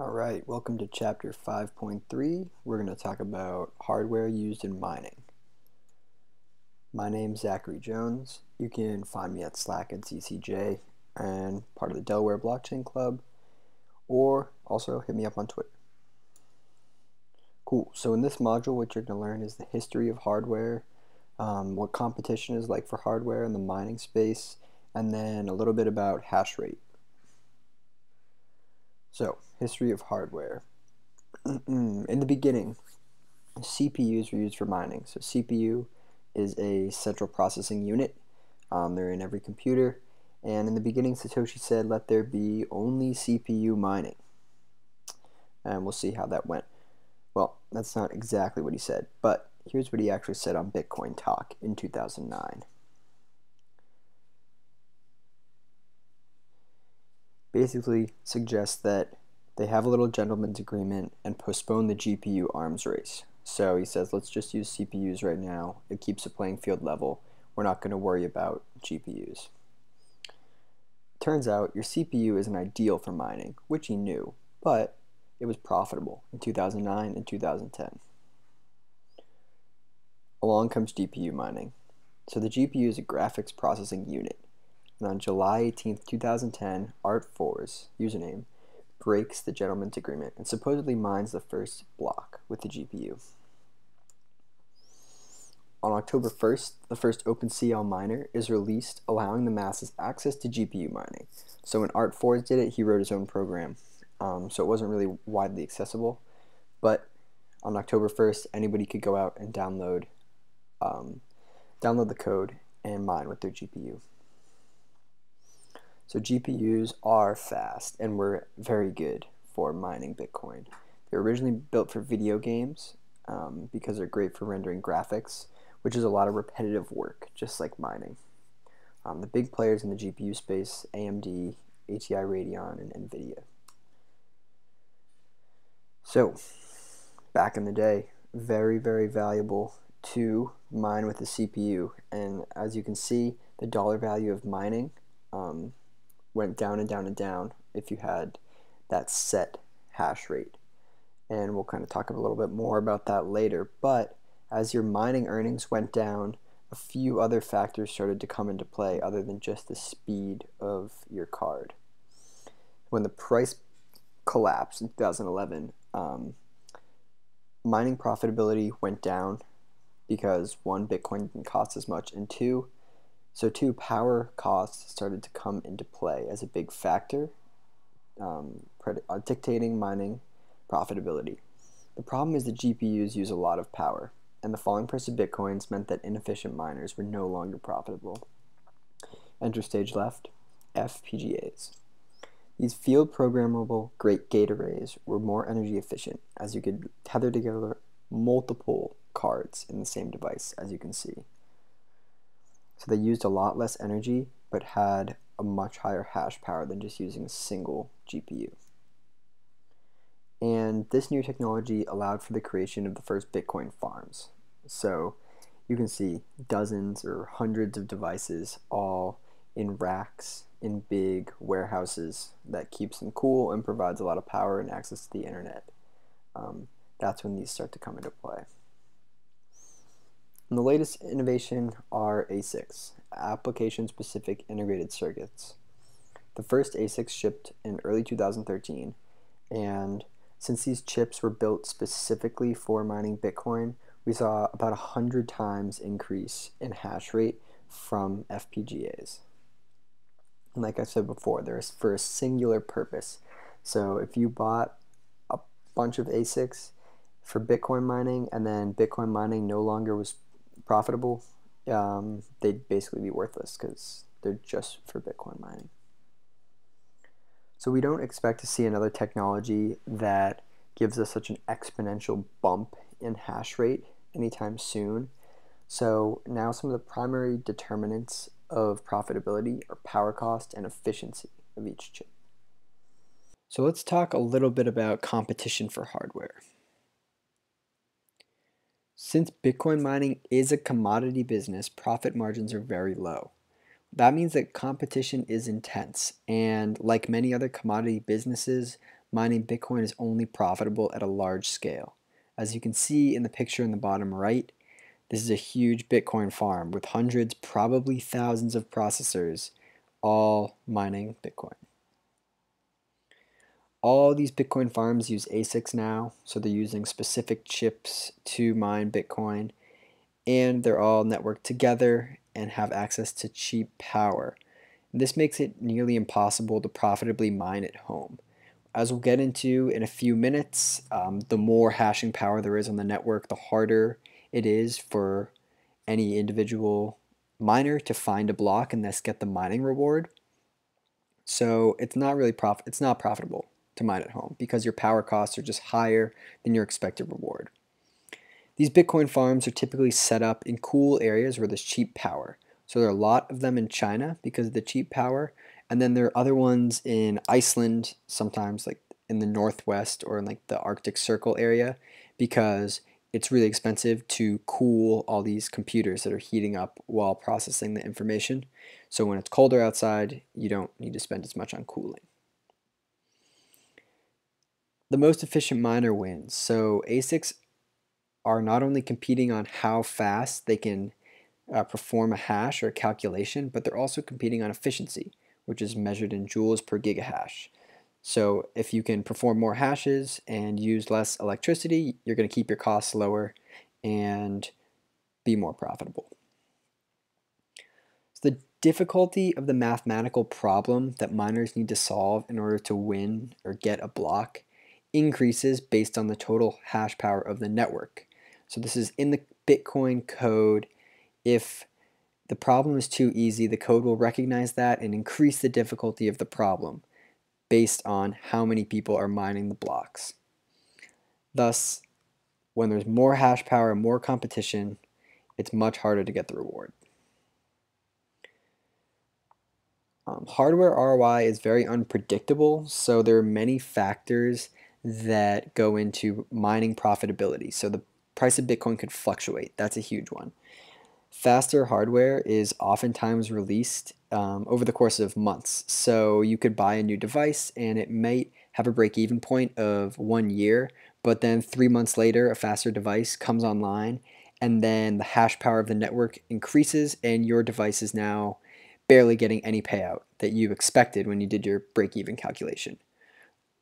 All right, welcome to chapter 5.3. We're going to talk about hardware used in mining. My name's Zachary Jones. You can find me at Slack and CCJ and part of the Delaware Blockchain Club, or also hit me up on Twitter. Cool, so in this module, what you're going to learn is the history of hardware, um, what competition is like for hardware in the mining space, and then a little bit about hash rate. So, history of hardware. in the beginning, CPUs were used for mining. So CPU is a central processing unit. Um, they're in every computer. And in the beginning, Satoshi said, let there be only CPU mining. And we'll see how that went. Well, that's not exactly what he said, but here's what he actually said on Bitcoin Talk in 2009. Basically suggests that they have a little gentleman's agreement and postpone the GPU arms race. So he says, let's just use CPUs right now. It keeps the playing field level. We're not going to worry about GPUs. Turns out your CPU isn't ideal for mining, which he knew, but it was profitable in 2009 and 2010. Along comes GPU mining. So the GPU is a graphics processing unit and on July 18th, 2010, ArtForz's username breaks the gentleman's agreement and supposedly mines the first block with the GPU. On October 1st, the first OpenCL miner is released, allowing the masses access to GPU mining. So when ArtForz did it, he wrote his own program, um, so it wasn't really widely accessible. But on October 1st, anybody could go out and download, um, download the code and mine with their GPU. So GPUs are fast and were very good for mining Bitcoin. They were originally built for video games um, because they're great for rendering graphics, which is a lot of repetitive work, just like mining. Um, the big players in the GPU space, AMD, ATI Radeon, and NVIDIA. So, back in the day, very, very valuable to mine with the CPU. And as you can see, the dollar value of mining um, went down and down and down if you had that set hash rate. And we'll kind of talk a little bit more about that later. But as your mining earnings went down, a few other factors started to come into play other than just the speed of your card. When the price collapsed in 2011, um, mining profitability went down because one, Bitcoin didn't cost as much, and two, so two power costs started to come into play as a big factor, um, uh, dictating mining profitability. The problem is that GPUs use a lot of power, and the falling price of bitcoins meant that inefficient miners were no longer profitable. Enter stage left, FPGAs. These field programmable great gate arrays were more energy efficient as you could tether together multiple cards in the same device, as you can see. So they used a lot less energy, but had a much higher hash power than just using a single GPU. And this new technology allowed for the creation of the first Bitcoin farms. So you can see dozens or hundreds of devices all in racks in big warehouses that keeps them cool and provides a lot of power and access to the internet. Um, that's when these start to come into play. And the latest innovation are ASICs, application-specific integrated circuits. The first ASICs shipped in early 2013, and since these chips were built specifically for mining Bitcoin, we saw about a 100 times increase in hash rate from FPGAs. And like I said before, they're for a singular purpose. So if you bought a bunch of ASICs for Bitcoin mining and then Bitcoin mining no longer was profitable, um, they'd basically be worthless because they're just for Bitcoin mining. So we don't expect to see another technology that gives us such an exponential bump in hash rate anytime soon. So now some of the primary determinants of profitability are power cost and efficiency of each chip. So let's talk a little bit about competition for hardware. Since Bitcoin mining is a commodity business, profit margins are very low. That means that competition is intense, and like many other commodity businesses, mining Bitcoin is only profitable at a large scale. As you can see in the picture in the bottom right, this is a huge Bitcoin farm with hundreds, probably thousands of processors all mining Bitcoin. All these Bitcoin farms use ASICs now, so they're using specific chips to mine Bitcoin, and they're all networked together and have access to cheap power. This makes it nearly impossible to profitably mine at home. As we'll get into in a few minutes, um, the more hashing power there is on the network, the harder it is for any individual miner to find a block and thus get the mining reward. So it's not really prof it's not profitable to mine at home because your power costs are just higher than your expected reward. These Bitcoin farms are typically set up in cool areas where there's cheap power. So there are a lot of them in China because of the cheap power, and then there are other ones in Iceland, sometimes like in the northwest or in like the Arctic Circle area, because it's really expensive to cool all these computers that are heating up while processing the information. So when it's colder outside, you don't need to spend as much on cooling. The most efficient miner wins. So ASICs are not only competing on how fast they can uh, perform a hash or a calculation, but they're also competing on efficiency, which is measured in joules per gigahash. So if you can perform more hashes and use less electricity, you're going to keep your costs lower and be more profitable. So the difficulty of the mathematical problem that miners need to solve in order to win or get a block increases based on the total hash power of the network. So this is in the Bitcoin code. If the problem is too easy, the code will recognize that and increase the difficulty of the problem based on how many people are mining the blocks. Thus, when there's more hash power and more competition, it's much harder to get the reward. Um, hardware ROI is very unpredictable, so there are many factors that go into mining profitability. So the price of Bitcoin could fluctuate. That's a huge one. Faster hardware is oftentimes released um, over the course of months. So you could buy a new device and it might have a break even point of one year, but then three months later, a faster device comes online and then the hash power of the network increases and your device is now barely getting any payout that you expected when you did your break even calculation.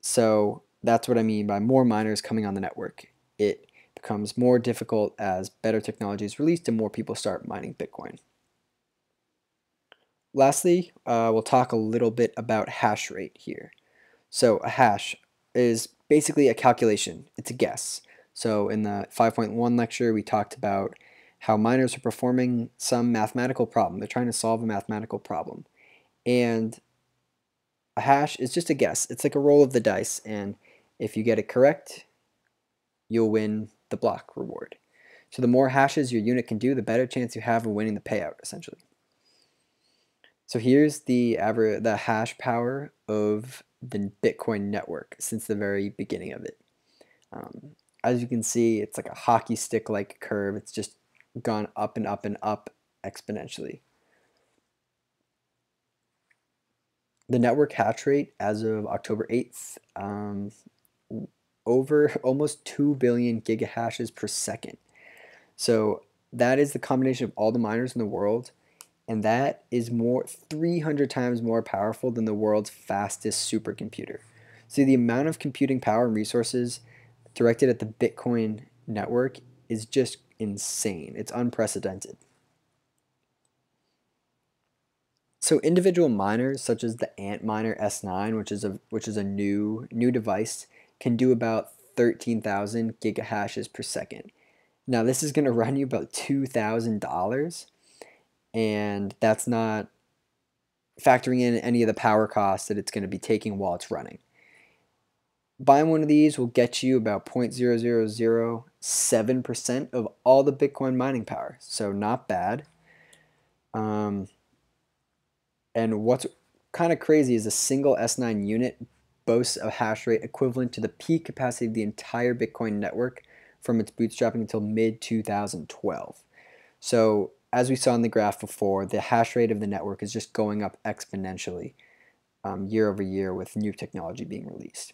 So that's what I mean by more miners coming on the network. It becomes more difficult as better technology is released and more people start mining Bitcoin. Lastly, uh, we'll talk a little bit about hash rate here. So a hash is basically a calculation. It's a guess. So in the 5.1 lecture, we talked about how miners are performing some mathematical problem. They're trying to solve a mathematical problem. And a hash is just a guess. It's like a roll of the dice. And if you get it correct, you'll win the block reward. So the more hashes your unit can do, the better chance you have of winning the payout, essentially. So here's the average, the hash power of the Bitcoin network since the very beginning of it. Um, as you can see, it's like a hockey stick-like curve. It's just gone up and up and up exponentially. The network hash rate as of October 8th um, over almost 2 billion gigahashes per second. So that is the combination of all the miners in the world, and that is more 300 times more powerful than the world's fastest supercomputer. See, the amount of computing power and resources directed at the Bitcoin network is just insane. It's unprecedented. So individual miners such as the Antminer S9, which is a which is a new new device, can do about 13,000 gigahashes per second. Now this is going to run you about $2,000 and that's not factoring in any of the power costs that it's going to be taking while it's running. Buying one of these will get you about 0.0007% of all the Bitcoin mining power, so not bad. Um, and what's kind of crazy is a single S9 unit boasts a hash rate equivalent to the peak capacity of the entire Bitcoin network from its bootstrapping until mid 2012. So, as we saw in the graph before, the hash rate of the network is just going up exponentially um, year over year with new technology being released.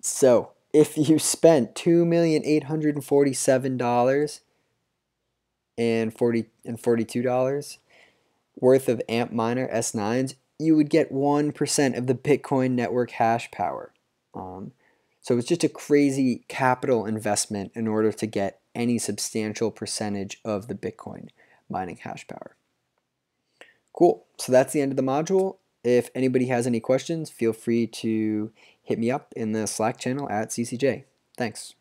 So if you spent two million eight hundred and forty-seven dollars and forty and forty-two dollars worth of Antminer S9s, you would get one percent of the Bitcoin network hash power. Um, so it's just a crazy capital investment in order to get any substantial percentage of the Bitcoin mining hash power. Cool. So that's the end of the module. If anybody has any questions, feel free to hit me up in the Slack channel at CCJ. Thanks.